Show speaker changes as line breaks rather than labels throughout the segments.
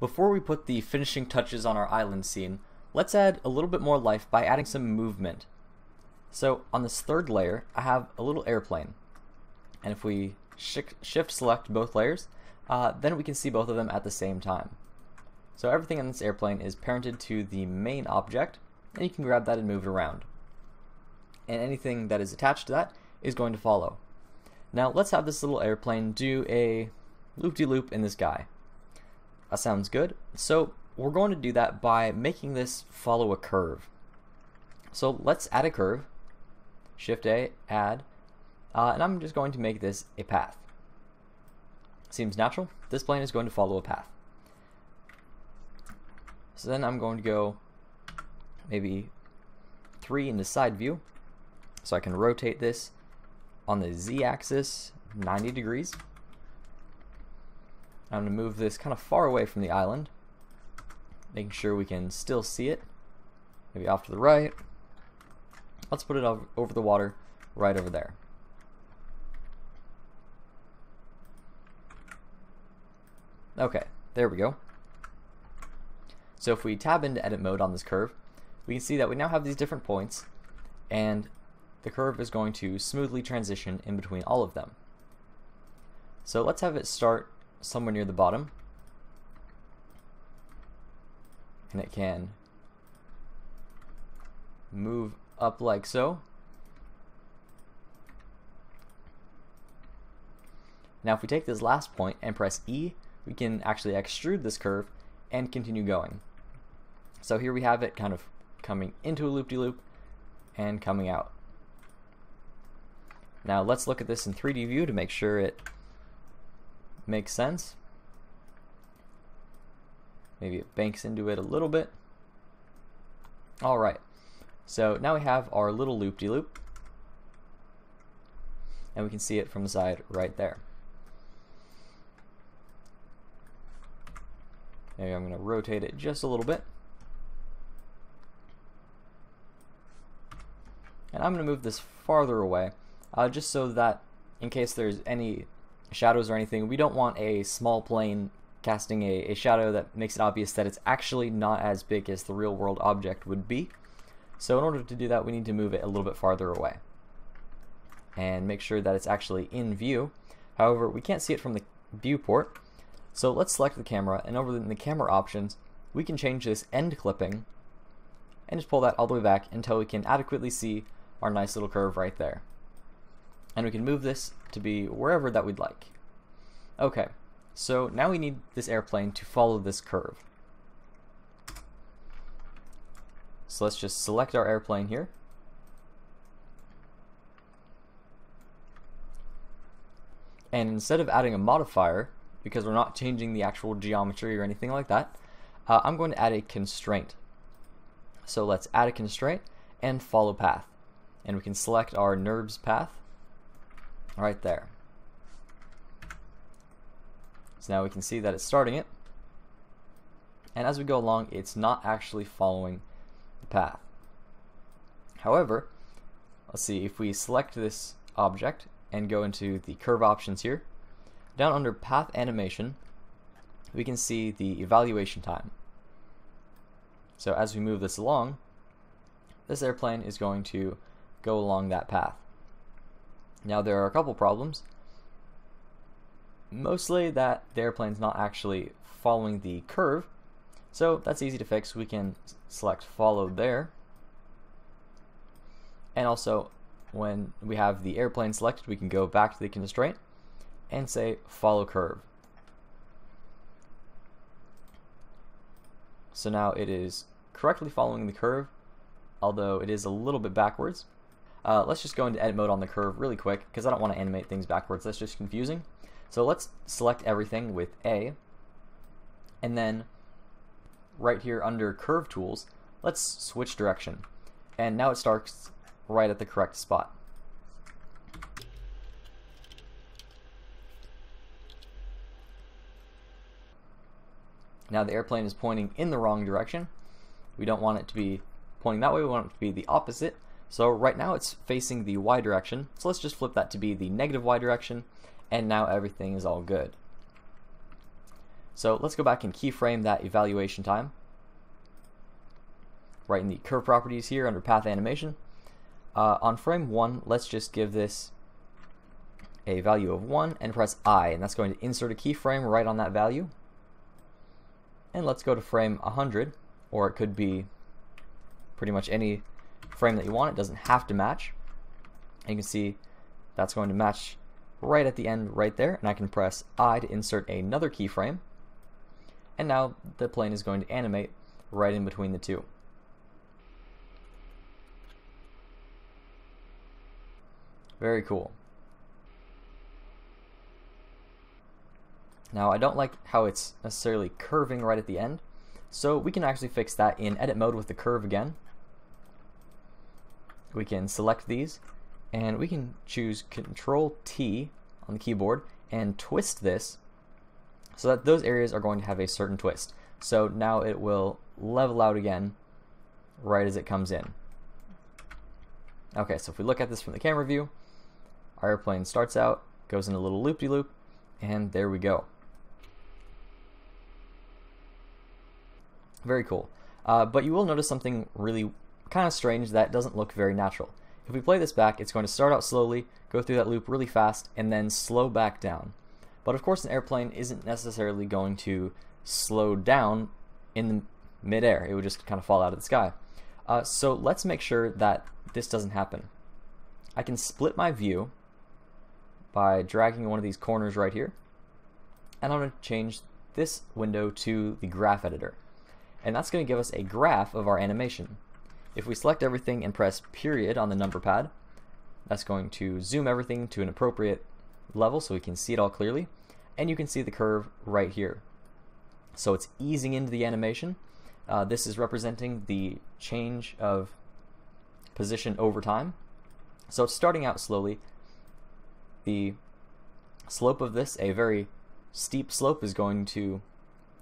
Before we put the finishing touches on our island scene, let's add a little bit more life by adding some movement. So on this third layer, I have a little airplane. And if we shift select both layers, uh, then we can see both of them at the same time. So everything in this airplane is parented to the main object, and you can grab that and move it around. And anything that is attached to that is going to follow. Now let's have this little airplane do a loop-de-loop -loop in this guy. That sounds good. So we're going to do that by making this follow a curve. So let's add a curve. Shift A, add, uh, and I'm just going to make this a path. Seems natural. This plane is going to follow a path. So then I'm going to go maybe 3 in the side view. So I can rotate this on the z-axis 90 degrees. I'm going to move this kind of far away from the island, making sure we can still see it. Maybe off to the right. Let's put it over the water right over there. Okay, there we go. So if we tab into edit mode on this curve, we can see that we now have these different points and the curve is going to smoothly transition in between all of them. So let's have it start somewhere near the bottom and it can move up like so. Now if we take this last point and press E, we can actually extrude this curve and continue going. So here we have it kind of coming into a loop-de-loop -loop and coming out. Now let's look at this in 3D view to make sure it makes sense. Maybe it banks into it a little bit. Alright, so now we have our little loop-de-loop -loop, and we can see it from the side right there. Maybe I'm going to rotate it just a little bit. And I'm going to move this farther away, uh, just so that in case there's any shadows or anything, we don't want a small plane casting a, a shadow that makes it obvious that it's actually not as big as the real world object would be. So in order to do that, we need to move it a little bit farther away and make sure that it's actually in view. However, we can't see it from the viewport, so let's select the camera, and over in the camera options, we can change this end clipping and just pull that all the way back until we can adequately see our nice little curve right there. And we can move this to be wherever that we'd like. Okay, so now we need this airplane to follow this curve. So let's just select our airplane here. And instead of adding a modifier, because we're not changing the actual geometry or anything like that, uh, I'm going to add a constraint. So let's add a constraint and follow path. And we can select our NURBS path right there. So now we can see that it's starting it. And as we go along, it's not actually following the path. However, let's see, if we select this object and go into the curve options here, down under path animation, we can see the evaluation time. So as we move this along, this airplane is going to go along that path. Now there are a couple problems. Mostly that the airplane's not actually following the curve, so that's easy to fix. We can select follow there. And also when we have the airplane selected, we can go back to the constraint and say follow curve. So now it is correctly following the curve, although it is a little bit backwards. Uh, let's just go into edit mode on the curve really quick because I don't want to animate things backwards. That's just confusing. So let's select everything with A, and then right here under curve tools, let's switch direction. And now it starts right at the correct spot. Now the airplane is pointing in the wrong direction. We don't want it to be pointing that way, we want it to be the opposite. So right now it's facing the y direction, so let's just flip that to be the negative y direction, and now everything is all good. So let's go back and keyframe that evaluation time. Right in the curve properties here under path animation. Uh, on frame 1, let's just give this a value of 1 and press I, and that's going to insert a keyframe right on that value. And let's go to frame 100, or it could be pretty much any frame that you want. It doesn't have to match. And you can see that's going to match right at the end right there, and I can press I to insert another keyframe. And now the plane is going to animate right in between the two. Very cool. Now I don't like how it's necessarily curving right at the end, so we can actually fix that in edit mode with the curve again. We can select these and we can choose Control T on the keyboard and twist this so that those areas are going to have a certain twist. So now it will level out again right as it comes in. Okay, so if we look at this from the camera view, our airplane starts out, goes in a little loop-de-loop, -loop, and there we go. Very cool. Uh, but you will notice something really kind of strange that doesn't look very natural. If we play this back, it's going to start out slowly, go through that loop really fast, and then slow back down. But of course an airplane isn't necessarily going to slow down in the midair. It would just kind of fall out of the sky. Uh, so let's make sure that this doesn't happen. I can split my view by dragging one of these corners right here. And I'm going to change this window to the graph editor. And that's going to give us a graph of our animation. If we select everything and press period on the number pad, that's going to zoom everything to an appropriate level so we can see it all clearly. And you can see the curve right here. So it's easing into the animation. Uh, this is representing the change of position over time. So it's starting out slowly. The slope of this, a very steep slope, is going to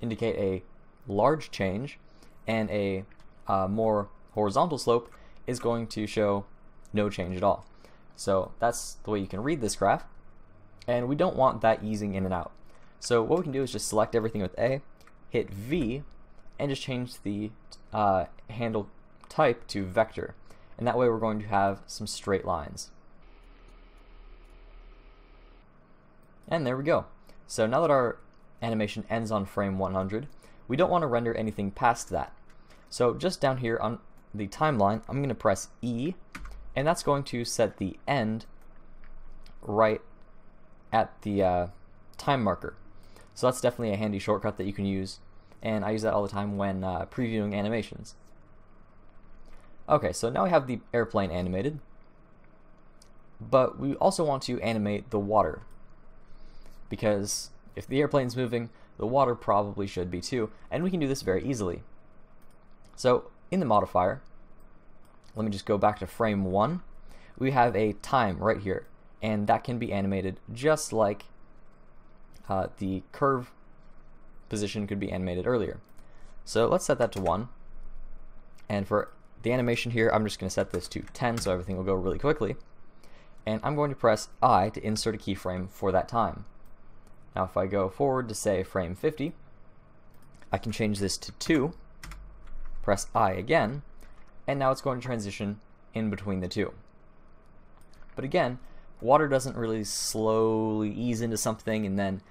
indicate a large change, and a uh, more horizontal slope is going to show no change at all. So that's the way you can read this graph. And we don't want that easing in and out. So what we can do is just select everything with A, hit V, and just change the uh, handle type to vector. And that way we're going to have some straight lines. And there we go. So now that our animation ends on frame 100, we don't want to render anything past that. So just down here on the timeline, I'm going to press E, and that's going to set the end right at the uh, time marker. So that's definitely a handy shortcut that you can use, and I use that all the time when uh, previewing animations. Okay, so now we have the airplane animated, but we also want to animate the water, because if the airplane's moving, the water probably should be too, and we can do this very easily. So in the modifier, let me just go back to frame 1, we have a time right here, and that can be animated just like uh, the curve position could be animated earlier. So let's set that to 1, and for the animation here, I'm just going to set this to 10 so everything will go really quickly, and I'm going to press I to insert a keyframe for that time. Now if I go forward to say frame 50, I can change this to 2, press I again, and now it's going to transition in between the two. But again, water doesn't really slowly ease into something and then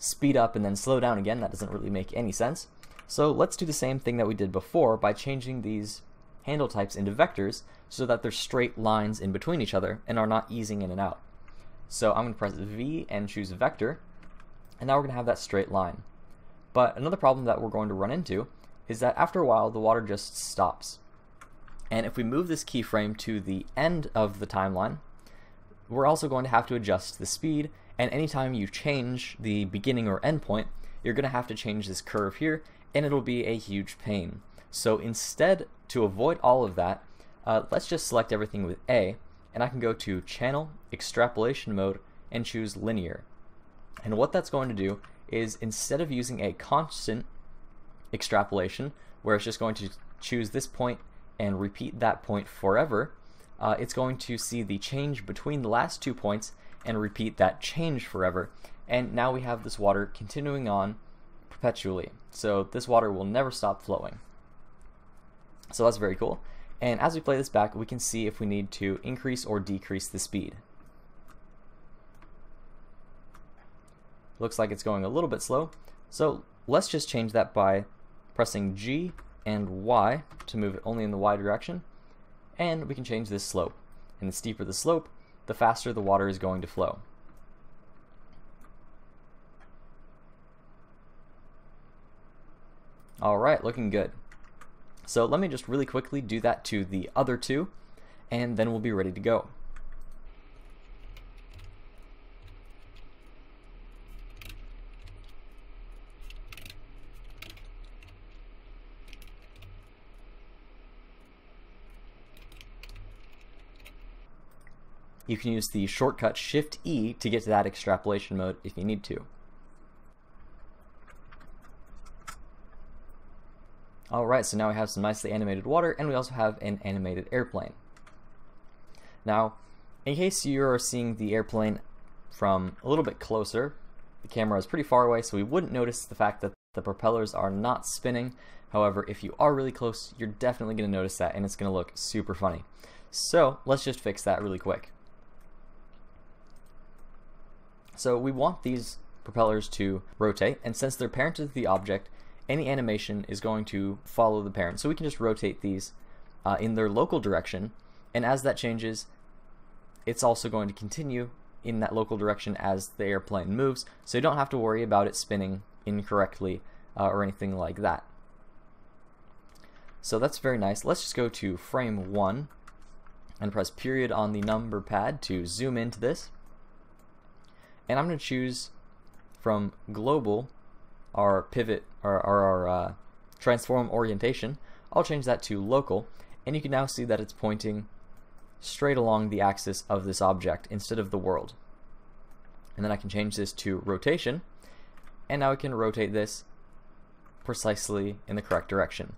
speed up and then slow down again. That doesn't really make any sense. So let's do the same thing that we did before by changing these handle types into vectors so that they're straight lines in between each other and are not easing in and out. So I'm going to press V and choose vector, and now we're going to have that straight line. But another problem that we're going to run into is that after a while the water just stops. And if we move this keyframe to the end of the timeline, we're also going to have to adjust the speed, and anytime you change the beginning or end point, you're going to have to change this curve here, and it'll be a huge pain. So instead, to avoid all of that, uh, let's just select everything with A, and I can go to Channel, Extrapolation Mode, and choose Linear. And what that's going to do is instead of using a constant extrapolation, where it's just going to choose this point and repeat that point forever, uh, it's going to see the change between the last two points and repeat that change forever. And now we have this water continuing on perpetually. So this water will never stop flowing. So that's very cool. And as we play this back, we can see if we need to increase or decrease the speed. Looks like it's going a little bit slow. So let's just change that by pressing G and Y to move it only in the Y direction. And we can change this slope. And the steeper the slope, the faster the water is going to flow. Alright, looking good. So let me just really quickly do that to the other two, and then we'll be ready to go. You can use the shortcut Shift E to get to that extrapolation mode if you need to. Alright, so now we have some nicely animated water, and we also have an animated airplane. Now, in case you're seeing the airplane from a little bit closer, the camera is pretty far away, so we wouldn't notice the fact that the propellers are not spinning. However, if you are really close, you're definitely going to notice that, and it's going to look super funny. So, let's just fix that really quick. So we want these propellers to rotate, and since they're parented to the object, any animation is going to follow the parent. So we can just rotate these uh, in their local direction, and as that changes, it's also going to continue in that local direction as the airplane moves, so you don't have to worry about it spinning incorrectly uh, or anything like that. So that's very nice. Let's just go to frame 1 and press period on the number pad to zoom into this. And I'm going to choose from global our pivot or, our uh, transform orientation, I'll change that to local, and you can now see that it's pointing straight along the axis of this object instead of the world. And then I can change this to rotation, and now I can rotate this precisely in the correct direction.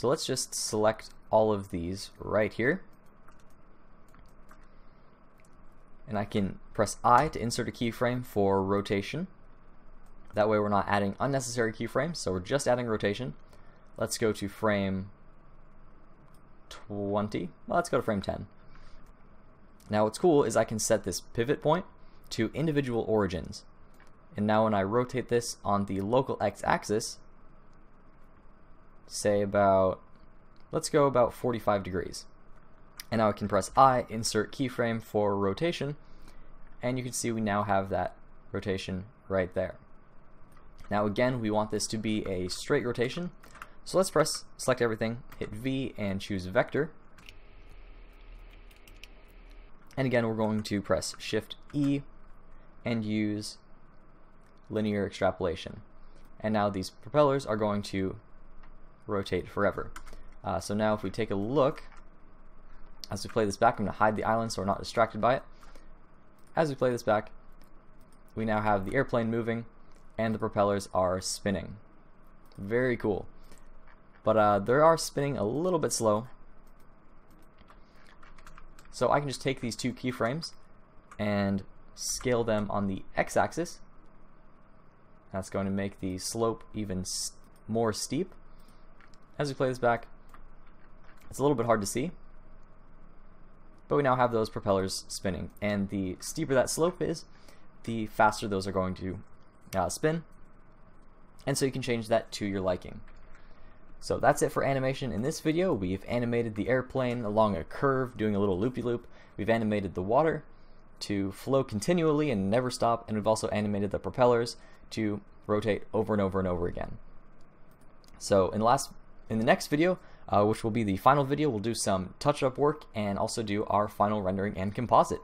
So let's just select all of these right here. and I can press I to insert a keyframe for rotation. That way we're not adding unnecessary keyframes, so we're just adding rotation. Let's go to frame 20. Well, let's go to frame 10. Now what's cool is I can set this pivot point to individual origins. And now when I rotate this on the local x-axis, say about, let's go about 45 degrees. And now I can press I, insert keyframe for rotation, and you can see we now have that rotation right there. Now again, we want this to be a straight rotation, so let's press select everything, hit V, and choose vector. And again, we're going to press Shift E and use linear extrapolation. And now these propellers are going to rotate forever. Uh, so now if we take a look as we play this back, I'm going to hide the island so we're not distracted by it. As we play this back, we now have the airplane moving and the propellers are spinning. Very cool. But uh, they are spinning a little bit slow. So I can just take these two keyframes and scale them on the x-axis. That's going to make the slope even more steep. As we play this back, it's a little bit hard to see, but we now have those propellers spinning. And the steeper that slope is, the faster those are going to uh, spin. And so you can change that to your liking. So that's it for animation. In this video, we've animated the airplane along a curve, doing a little loopy-loop. -loop. We've animated the water to flow continually and never stop, and we've also animated the propellers to rotate over and over and over again. So in the last, in the next video, uh, which will be the final video. We'll do some touch-up work and also do our final rendering and composite.